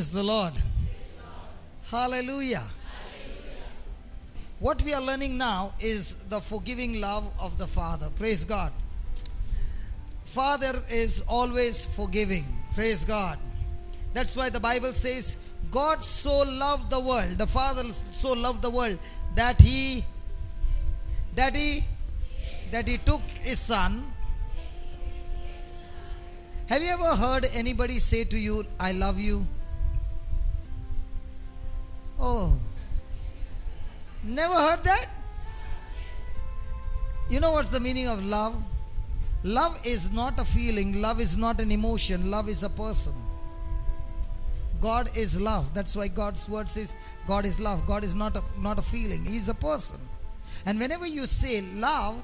Praise the Lord. Hallelujah. What we are learning now is the forgiving love of the Father. Praise God. Father is always forgiving. Praise God. That's why the Bible says, God so loved the world, the Father so loved the world that he that he that he took his son. Have you ever heard anybody say to you, I love you? Oh. Never heard that? You know what's the meaning of love? Love is not a feeling, love is not an emotion, love is a person. God is love. That's why God's word says God is love. God is not a, not a feeling, He is a person. And whenever you say love,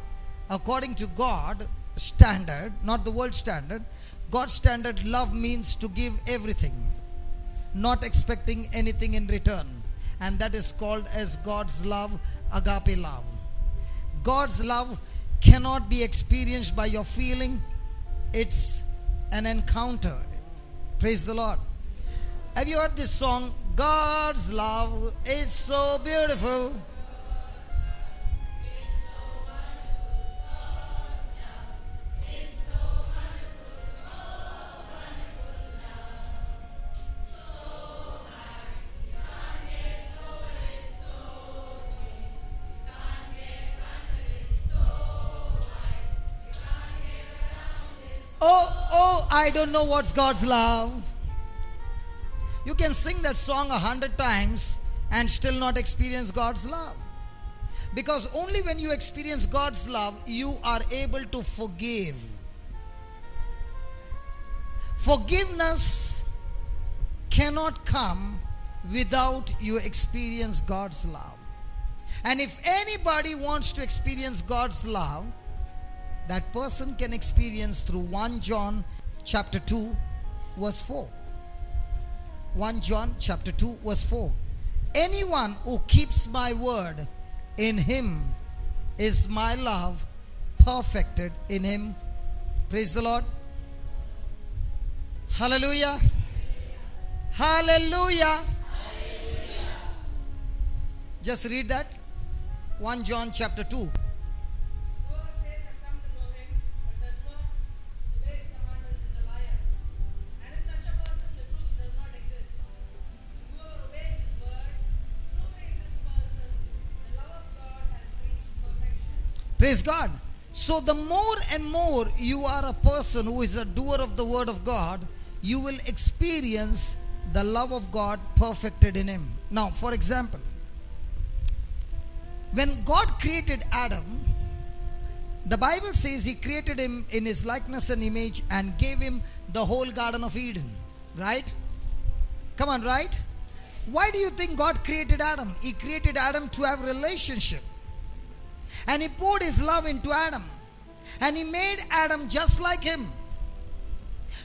according to God standard, not the world standard, God's standard love means to give everything, not expecting anything in return. And that is called as God's love, agape love. God's love cannot be experienced by your feeling, it's an encounter. Praise the Lord. Have you heard this song? God's love is so beautiful. Oh, I don't know what's God's love. You can sing that song a hundred times and still not experience God's love. Because only when you experience God's love, you are able to forgive. Forgiveness cannot come without you experience God's love. And if anybody wants to experience God's love, that person can experience through 1 John chapter 2 verse 4. 1 John chapter 2 verse 4. Anyone who keeps my word in him is my love perfected in him. Praise the Lord. Hallelujah. Hallelujah. Just read that. 1 John chapter 2. Praise God. So, the more and more you are a person who is a doer of the word of God, you will experience the love of God perfected in him. Now, for example, when God created Adam, the Bible says he created him in his likeness and image and gave him the whole Garden of Eden. Right? Come on, right? Why do you think God created Adam? He created Adam to have relationship. And he poured his love into Adam. And he made Adam just like him.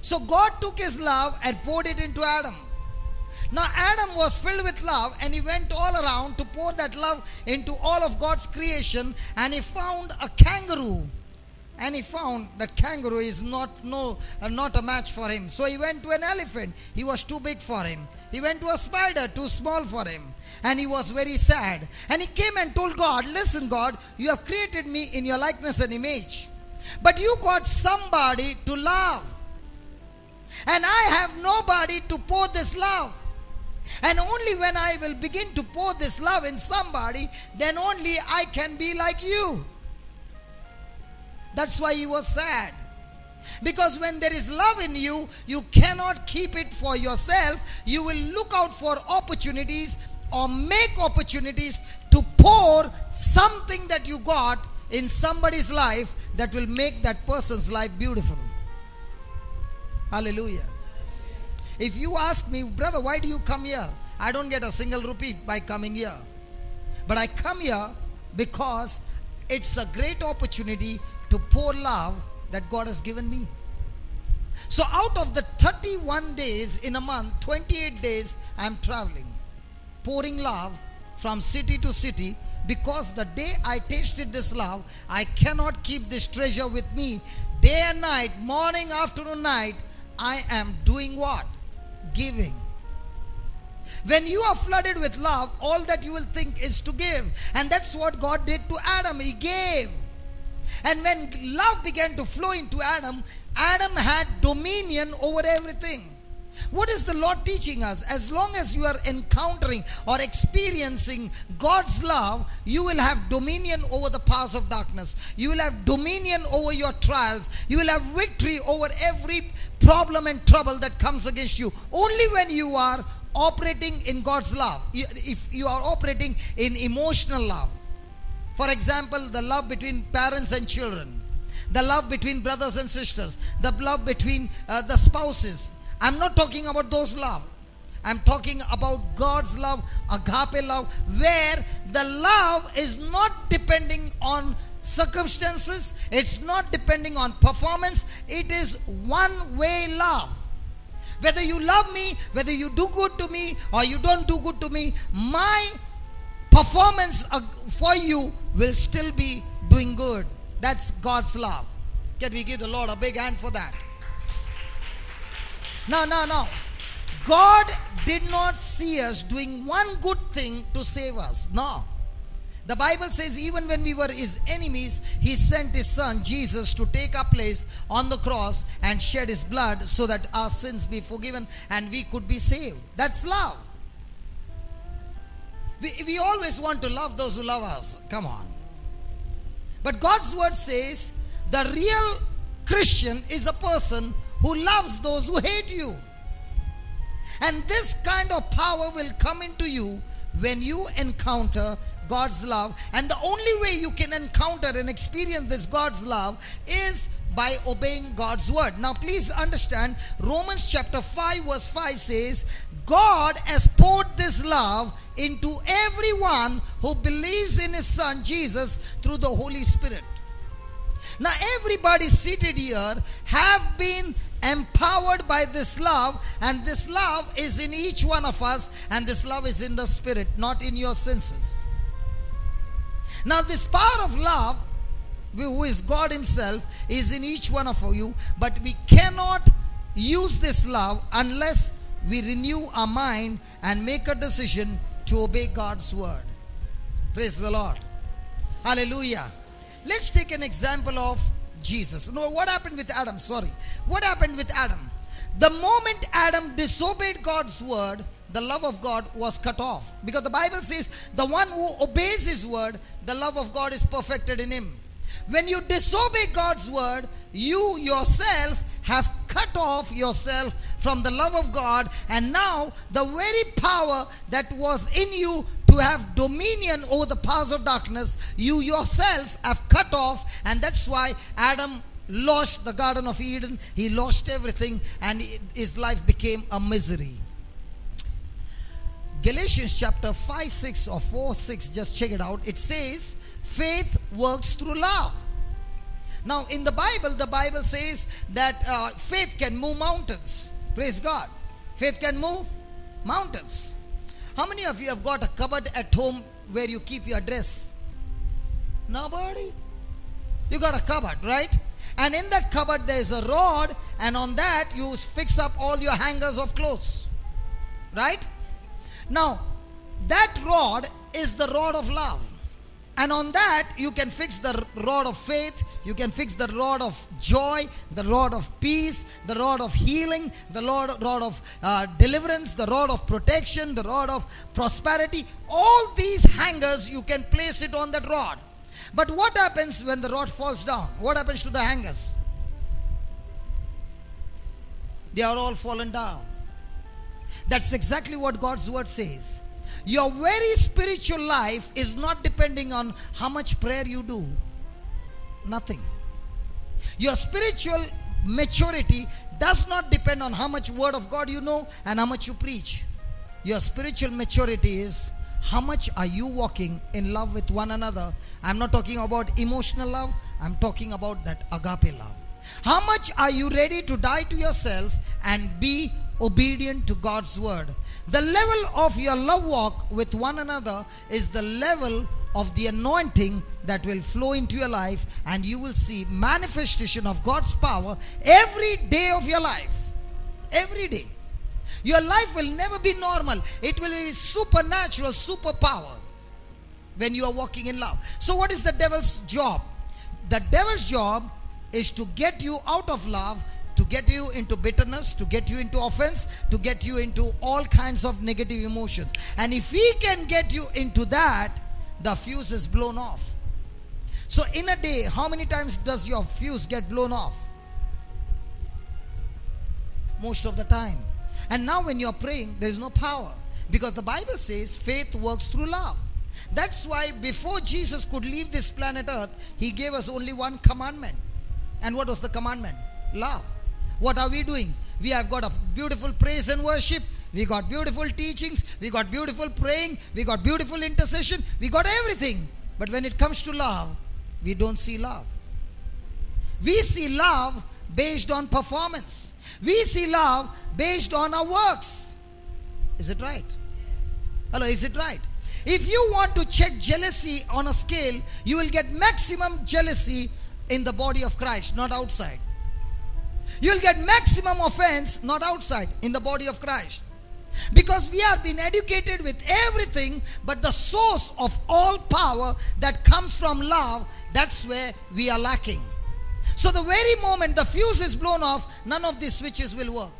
So God took his love and poured it into Adam. Now Adam was filled with love and he went all around to pour that love into all of God's creation and he found a kangaroo. And he found that kangaroo is not no uh, not a match for him. So he went to an elephant. He was too big for him. He went to a spider, too small for him. And he was very sad. And he came and told God, Listen, God, you have created me in your likeness and image. But you got somebody to love. And I have nobody to pour this love. And only when I will begin to pour this love in somebody, then only I can be like you. That's why he was sad. Because when there is love in you, you cannot keep it for yourself. You will look out for opportunities or make opportunities to pour something that you got in somebody's life that will make that person's life beautiful. Hallelujah. If you ask me, brother, why do you come here? I don't get a single rupee by coming here. But I come here because it's a great opportunity to pour love that God has given me. So, out of the 31 days in a month, 28 days I am traveling, pouring love from city to city because the day I tasted this love, I cannot keep this treasure with me. Day and night, morning, afternoon, night, I am doing what? Giving. When you are flooded with love, all that you will think is to give. And that's what God did to Adam. He gave. And when love began to flow into Adam, Adam had dominion over everything. What is the Lord teaching us? As long as you are encountering or experiencing God's love, you will have dominion over the powers of darkness. You will have dominion over your trials. You will have victory over every problem and trouble that comes against you. Only when you are operating in God's love, if you are operating in emotional love. For example, the love between parents and children, the love between brothers and sisters, the love between uh, the spouses. I'm not talking about those love. I'm talking about God's love, agape love, where the love is not depending on circumstances, it's not depending on performance, it is one way love. Whether you love me, whether you do good to me, or you don't do good to me, my performance uh, for you will still be doing good. That's God's love. Can we give the Lord a big hand for that? No, no, no. God did not see us doing one good thing to save us. No. The Bible says, even when we were his enemies, he sent his son Jesus to take our place on the cross and shed his blood so that our sins be forgiven and we could be saved. That's love. We, we always want to love those who love us. Come on. But God's word says the real Christian is a person who loves those who hate you. And this kind of power will come into you when you encounter God's love. And the only way you can encounter and experience this God's love is by obeying God's word. Now, please understand Romans chapter 5, verse 5 says, God has poured this love into everyone who believes in his son Jesus through the Holy Spirit. Now, everybody seated here have been empowered by this love, and this love is in each one of us, and this love is in the spirit, not in your senses. Now, this power of love, who is God Himself, is in each one of you, but we cannot use this love unless we renew our mind and make a decision to obey God's word. Praise the Lord. Hallelujah. Let's take an example of Jesus. No, what happened with Adam? Sorry. What happened with Adam? The moment Adam disobeyed God's word, the love of God was cut off. Because the Bible says, the one who obeys his word, the love of God is perfected in him. When you disobey God's word, you yourself have cut off yourself from the love of God, and now the very power that was in you to have dominion over the powers of darkness, you yourself have cut off, and that's why Adam lost the Garden of Eden, he lost everything, and his life became a misery. Galatians chapter 5, 6 or 4, 6, just check it out. It says, faith works through love. Now, in the Bible, the Bible says that uh, faith can move mountains. Praise God. Faith can move mountains. How many of you have got a cupboard at home where you keep your dress? Nobody. You got a cupboard, right? And in that cupboard, there is a rod, and on that, you fix up all your hangers of clothes. Right? Now, that rod is the rod of love. And on that, you can fix the rod of faith, you can fix the rod of joy, the rod of peace, the rod of healing, the rod, rod of uh, deliverance, the rod of protection, the rod of prosperity. All these hangers, you can place it on that rod. But what happens when the rod falls down? What happens to the hangers? They are all fallen down. That's exactly what God's word says. Your very spiritual life is not depending on how much prayer you do. Nothing. Your spiritual maturity does not depend on how much word of God you know and how much you preach. Your spiritual maturity is how much are you walking in love with one another? I'm not talking about emotional love, I'm talking about that agape love. How much are you ready to die to yourself and be obedient to God's word? The level of your love walk with one another is the level of the anointing that will flow into your life and you will see manifestation of God's power every day of your life. Every day. Your life will never be normal. It will be supernatural, superpower when you are walking in love. So, what is the devil's job? The devil's job is to get you out of love, to get you into bitterness, to get you into offense, to get you into all kinds of negative emotions. And if he can get you into that, the fuse is blown off. So, in a day, how many times does your fuse get blown off? Most of the time. And now, when you're praying, there is no power because the Bible says faith works through love. That's why before Jesus could leave this planet Earth, he gave us only one commandment. And what was the commandment? Love. What are we doing? We have got a beautiful praise and worship. We got beautiful teachings. We got beautiful praying. We got beautiful intercession. We got everything. But when it comes to love, we don't see love. We see love based on performance. We see love based on our works. Is it right? Hello, is it right? If you want to check jealousy on a scale, you will get maximum jealousy in the body of Christ, not outside. You'll get maximum offense, not outside, in the body of Christ. Because we have been educated with everything, but the source of all power that comes from love, that's where we are lacking. So, the very moment the fuse is blown off, none of these switches will work.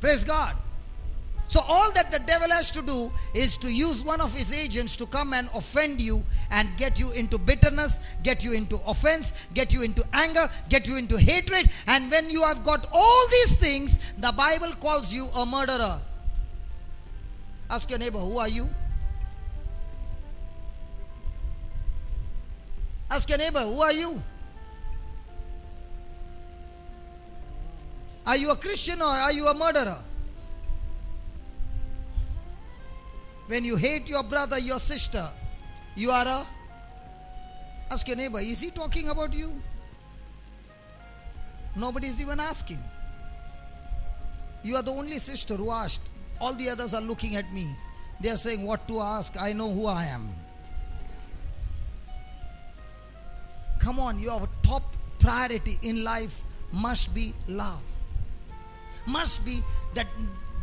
Praise God. So, all that the devil has to do is to use one of his agents to come and offend you and get you into bitterness, get you into offense, get you into anger, get you into hatred. And when you have got all these things, the Bible calls you a murderer. Ask your neighbor, who are you? Ask your neighbor, who are you? Are you a Christian or are you a murderer? When you hate your brother, your sister, you are a. Ask your neighbor, is he talking about you? Nobody is even asking. You are the only sister who asked. All the others are looking at me. They are saying, What to ask? I know who I am. Come on, your top priority in life must be love. Must be that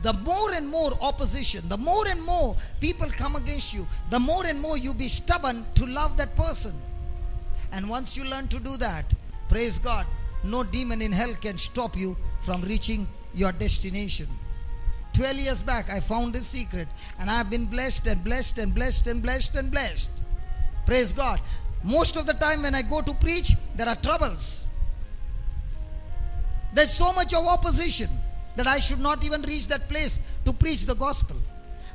the more and more opposition, the more and more people come against you, the more and more you be stubborn to love that person. And once you learn to do that, praise God, no demon in hell can stop you from reaching your destination. 12 years back, I found this secret, and I have been blessed and blessed and blessed and blessed and blessed. Praise God. Most of the time, when I go to preach, there are troubles. There's so much of opposition that I should not even reach that place to preach the gospel.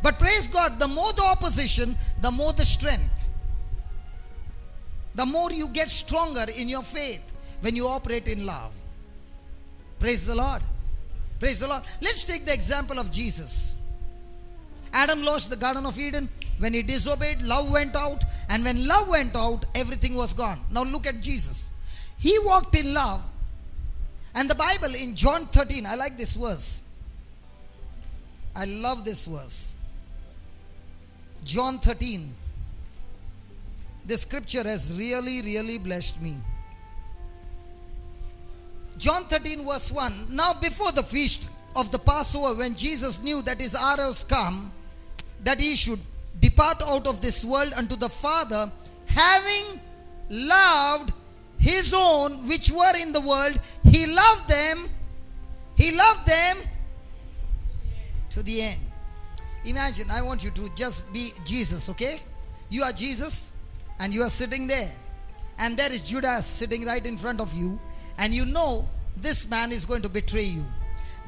But praise God, the more the opposition, the more the strength. The more you get stronger in your faith when you operate in love. Praise the Lord. Praise the Lord. Let's take the example of Jesus. Adam lost the Garden of Eden. When he disobeyed, love went out. And when love went out, everything was gone. Now look at Jesus. He walked in love. And the Bible in John 13, I like this verse. I love this verse. John 13. The scripture has really, really blessed me. John 13, verse 1. Now, before the feast of the Passover, when Jesus knew that his hour was come, that he should depart out of this world unto the Father, having loved his own which were in the world, he loved them, he loved them to the end. Imagine, I want you to just be Jesus, okay? You are Jesus, and you are sitting there, and there is Judas sitting right in front of you, and you know this man is going to betray you.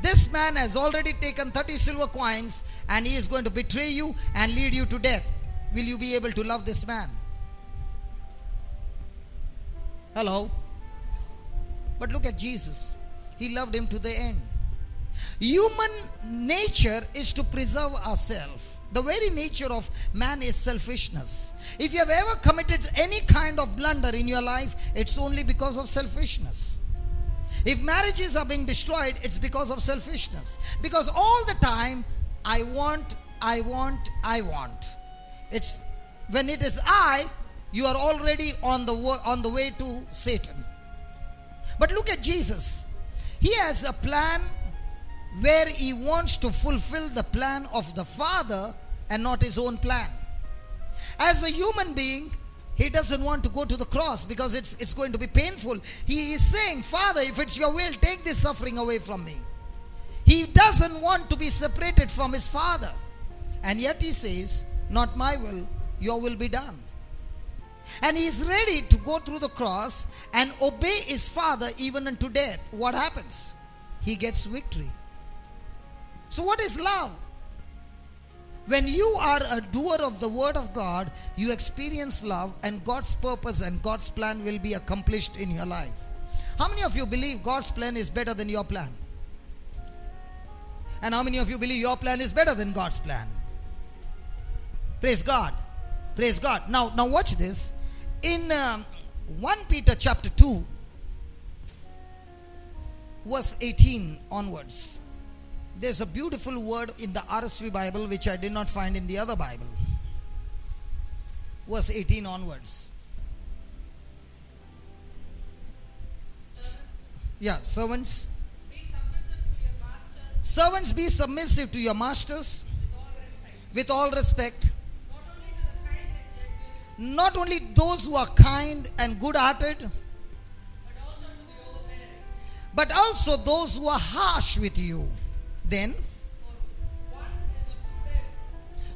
This man has already taken 30 silver coins and he is going to betray you and lead you to death. Will you be able to love this man? Hello? But look at Jesus. He loved him to the end. Human nature is to preserve ourselves. The very nature of man is selfishness. If you have ever committed any kind of blunder in your life, it's only because of selfishness. If marriages are being destroyed, it's because of selfishness. Because all the time, I want, I want, I want. It's when it is I, you are already on the on the way to Satan. But look at Jesus. He has a plan where he wants to fulfill the plan of the Father and not his own plan. As a human being, he doesn't want to go to the cross because it's, it's going to be painful. He is saying, Father, if it's your will, take this suffering away from me. He doesn't want to be separated from his Father. And yet he says, Not my will, your will be done. And he is ready to go through the cross and obey his Father even unto death. What happens? He gets victory. So, what is love? When you are a doer of the word of God, you experience love, and God's purpose and God's plan will be accomplished in your life. How many of you believe God's plan is better than your plan? And how many of you believe your plan is better than God's plan? Praise God. Praise God. Now, now watch this. In um, 1 Peter chapter 2, verse 18 onwards, there's a beautiful word in the RSV Bible which I did not find in the other Bible. Verse 18 onwards. S- Yeah, servants. Servants, be submissive to your masters with all respect, with all respect, not only those who are kind and good hearted, but also those who are harsh with you. Then,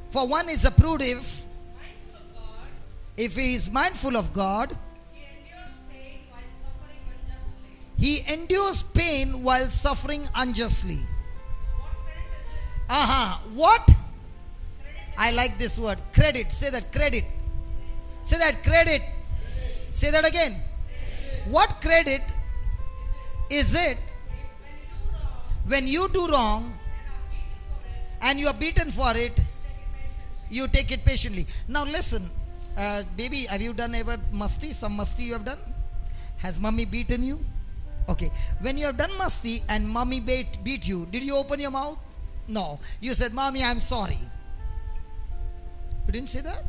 For one is approved if, he is mindful of God, he endures pain while suffering unjustly. Aha, what? I like this word. Credit. Say that credit. Say that credit. Say that again. What credit is it when you do wrong and you are beaten for it? you take it patiently. You take it patiently. Now listen, uh, baby, have you done ever musti? Some musti you have done? Has mummy beaten you? Okay. When you have done musti and mummy beat, beat you, did you open your mouth? No. You said, Mommy, I'm sorry. You didn't say that?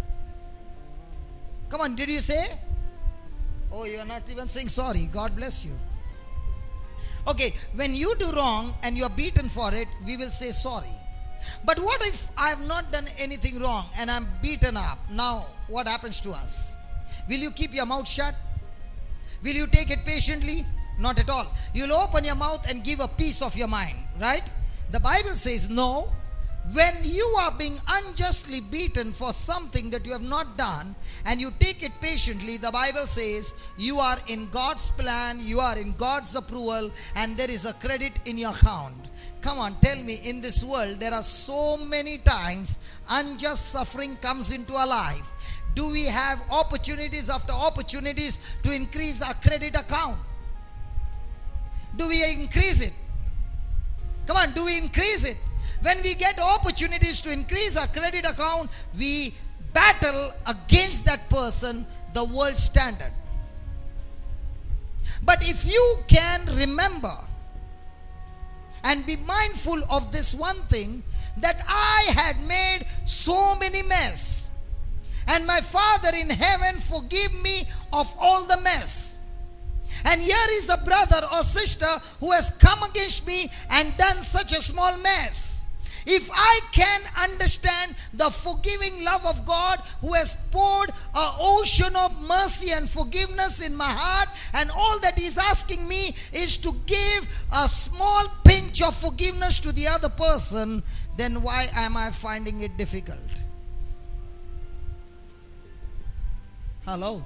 Come on, did you say? Oh, you are not even saying sorry. God bless you. Okay, when you do wrong and you are beaten for it, we will say sorry. But what if I have not done anything wrong and I'm beaten up? Now, what happens to us? Will you keep your mouth shut? Will you take it patiently? Not at all. You'll open your mouth and give a piece of your mind, right? The Bible says, no. When you are being unjustly beaten for something that you have not done and you take it patiently, the Bible says you are in God's plan, you are in God's approval, and there is a credit in your account. Come on, tell me, in this world, there are so many times unjust suffering comes into our life. Do we have opportunities after opportunities to increase our credit account? Do we increase it? Come on, do we increase it? When we get opportunities to increase our credit account, we battle against that person, the world standard. But if you can remember and be mindful of this one thing that I had made so many mess and my father in heaven forgive me of all the mess and here is a brother or sister who has come against me and done such a small mess if I can understand the forgiving love of God who has poured an ocean of mercy and forgiveness in my heart, and all that He's asking me is to give a small pinch of forgiveness to the other person, then why am I finding it difficult? Hello?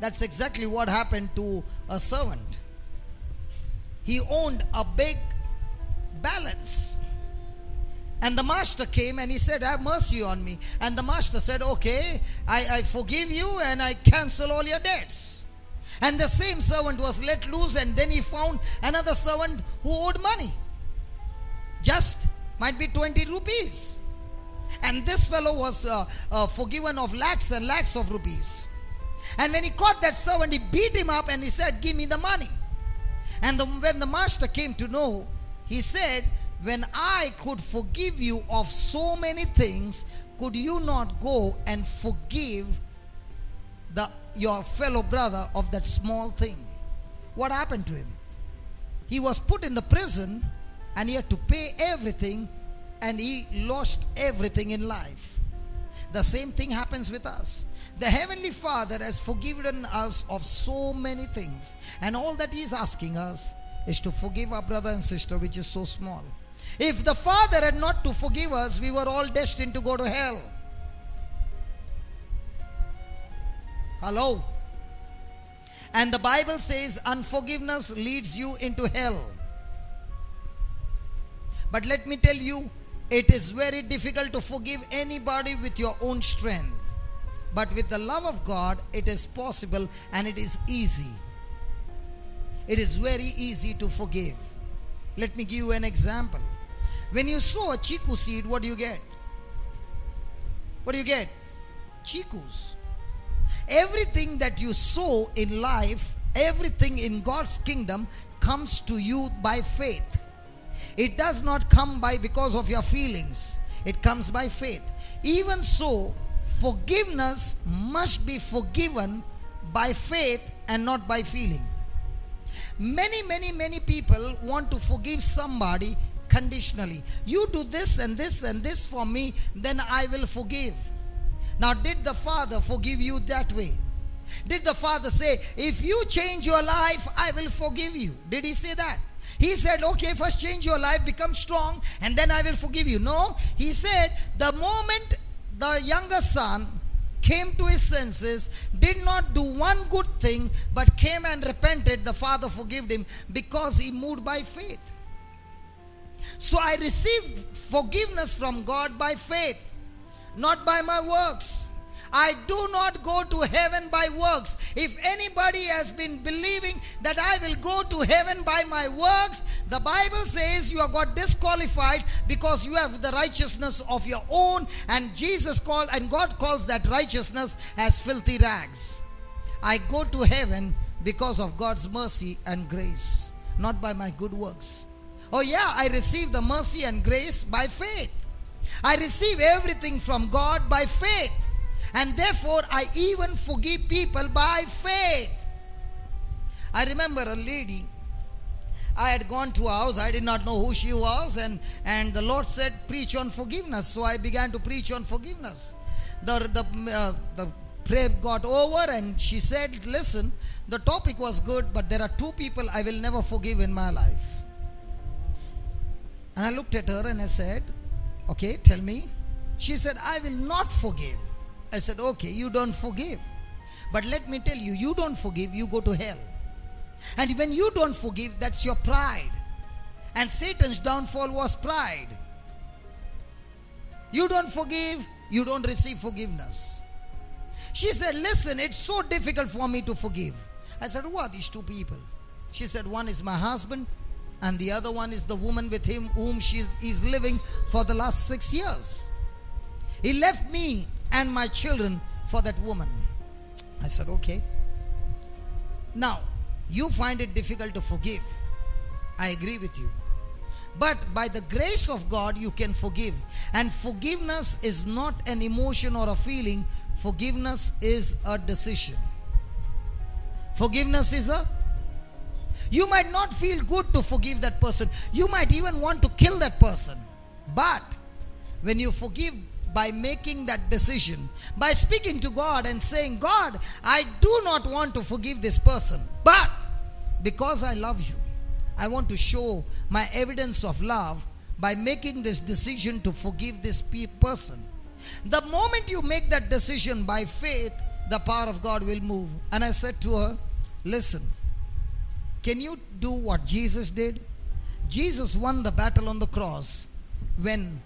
That's exactly what happened to a servant. He owned a big balance. And the master came and he said, Have mercy on me. And the master said, Okay, I, I forgive you and I cancel all your debts. And the same servant was let loose, and then he found another servant who owed money. Just might be 20 rupees. And this fellow was uh, uh, forgiven of lakhs and lakhs of rupees. And when he caught that servant, he beat him up and he said, Give me the money. And the, when the master came to know, he said, When I could forgive you of so many things, could you not go and forgive the, your fellow brother of that small thing? What happened to him? he was put in the prison and he had to pay everything and he lost everything in life. The same thing happens with us. The Heavenly Father has forgiven us of so many things, and all that He is asking us is to forgive our brother and sister, which is so small. If the Father had not to forgive us, we were all destined to go to hell. Hello? And the Bible says unforgiveness leads you into hell. But let me tell you, it is very difficult to forgive anybody with your own strength. But with the love of God, it is possible and it is easy. It is very easy to forgive. Let me give you an example. When you sow a chiku seed, what do you get? What do you get? Chikus. Everything that you sow in life, everything in God's kingdom comes to you by faith. It does not come by because of your feelings. It comes by faith. Even so, forgiveness must be forgiven by faith and not by feeling. Many, many, many people want to forgive somebody conditionally. You do this and this and this for me, then I will forgive. Now, did the Father forgive you that way? Did the Father say, If you change your life, I will forgive you? Did He say that? He said, Okay, first change your life, become strong, and then I will forgive you. No, He said, The moment the younger son came to his senses, did not do one good thing, but came and repented, the father forgave him because he moved by faith. So I received forgiveness from God by faith, not by my works. I do not go to heaven by works. If anybody has been believing that I will go to heaven by my works, the Bible says you have got disqualified because you have the righteousness of your own, and Jesus called, and God calls that righteousness as filthy rags. I go to heaven because of God's mercy and grace, not by my good works. Oh, yeah, I receive the mercy and grace by faith. I receive everything from God by faith. And therefore, I even forgive people by faith. I remember a lady. I had gone to a house, I did not know who she was, and, and the Lord said, Preach on forgiveness. So I began to preach on forgiveness. The, the, uh, the prayer got over, and she said, Listen, the topic was good, but there are two people I will never forgive in my life. And I looked at her and I said, Okay, tell me. She said, I will not forgive. I said, Okay, you don't forgive. But let me tell you, you don't forgive, you go to hell. And when you don't forgive, that's your pride. And Satan's downfall was pride. You don't forgive, you don't receive forgiveness. She said, Listen, it's so difficult for me to forgive. I said, Who are these two people? She said, One is my husband, and the other one is the woman with him whom she is living for the last six years. He left me and my children for that woman. I said, Okay. Now, you find it difficult to forgive. I agree with you. But by the grace of God, you can forgive. And forgiveness is not an emotion or a feeling, forgiveness is a decision. Forgiveness is a you might not feel good to forgive that person. You might even want to kill that person. But when you forgive by making that decision, by speaking to God and saying, God, I do not want to forgive this person, but because I love you, I want to show my evidence of love by making this decision to forgive this person. The moment you make that decision by faith, the power of God will move. And I said to her, Listen, can you do what Jesus did? Jesus won the battle on the cross when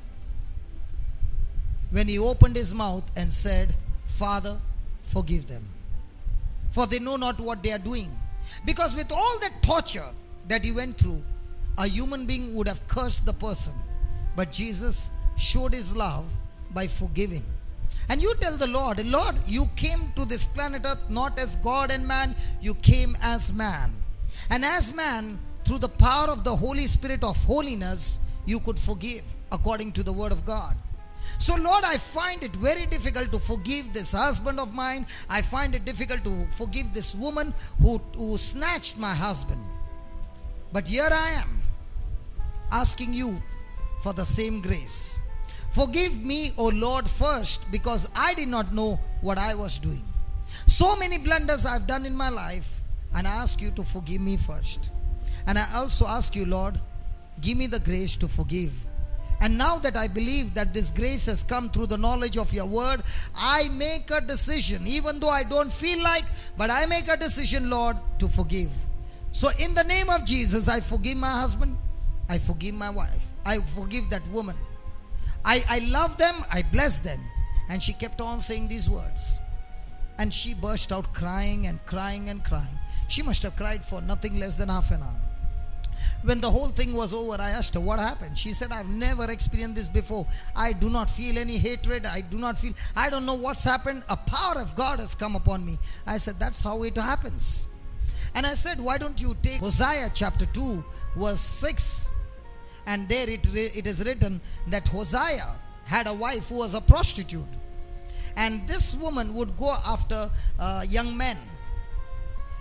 when he opened his mouth and said, Father, forgive them. For they know not what they are doing. Because with all that torture that he went through, a human being would have cursed the person. But Jesus showed his love by forgiving. And you tell the Lord, Lord, you came to this planet earth not as God and man, you came as man. And as man, through the power of the Holy Spirit of holiness, you could forgive according to the word of God. So, Lord, I find it very difficult to forgive this husband of mine. I find it difficult to forgive this woman who, who snatched my husband. But here I am asking you for the same grace. Forgive me, O Lord, first because I did not know what I was doing. So many blunders I've done in my life, and I ask you to forgive me first. And I also ask you, Lord, give me the grace to forgive. And now that I believe that this grace has come through the knowledge of your word, I make a decision, even though I don't feel like, but I make a decision, Lord, to forgive. So, in the name of Jesus, I forgive my husband, I forgive my wife, I forgive that woman. I, I love them, I bless them. And she kept on saying these words. And she burst out crying and crying and crying. She must have cried for nothing less than half an hour. When the whole thing was over, I asked her, What happened? She said, I've never experienced this before. I do not feel any hatred. I do not feel, I don't know what's happened. A power of God has come upon me. I said, That's how it happens. And I said, Why don't you take Hosea chapter 2, verse 6? And there it, it is written that Hosea had a wife who was a prostitute. And this woman would go after uh, young men.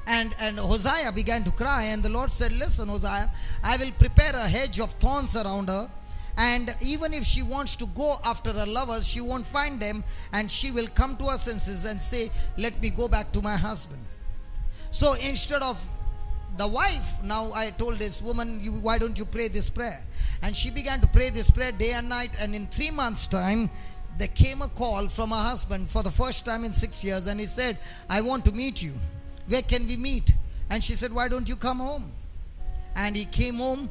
And, and Hosea began to cry, and the Lord said, Listen, Hosea, I will prepare a hedge of thorns around her. And even if she wants to go after her lovers, she won't find them, and she will come to her senses and say, Let me go back to my husband. So instead of the wife, now I told this woman, you, Why don't you pray this prayer? And she began to pray this prayer day and night, and in three months' time, there came a call from her husband for the first time in six years, and he said, I want to meet you. Where can we meet? And she said, Why don't you come home? And he came home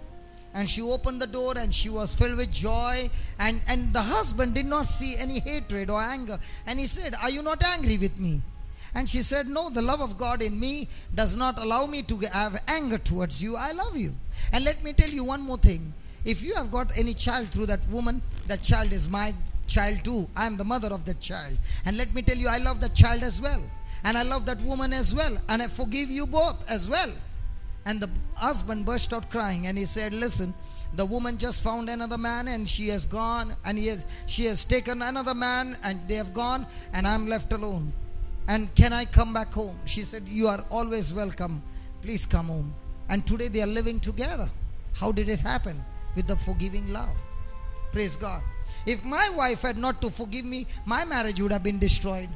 and she opened the door and she was filled with joy. And, and the husband did not see any hatred or anger. And he said, Are you not angry with me? And she said, No, the love of God in me does not allow me to have anger towards you. I love you. And let me tell you one more thing. If you have got any child through that woman, that child is my child too. I am the mother of that child. And let me tell you, I love that child as well. And I love that woman as well. And I forgive you both as well. And the husband burst out crying and he said, Listen, the woman just found another man and she has gone and he has she has taken another man and they have gone and I'm left alone. And can I come back home? She said, You are always welcome. Please come home. And today they are living together. How did it happen? With the forgiving love. Praise God. If my wife had not to forgive me, my marriage would have been destroyed.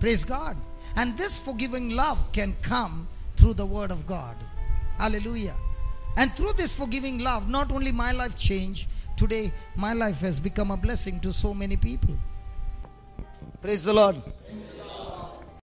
Praise God. And this forgiving love can come through the word of God. Hallelujah. And through this forgiving love, not only my life changed, today my life has become a blessing to so many people. Praise the Lord.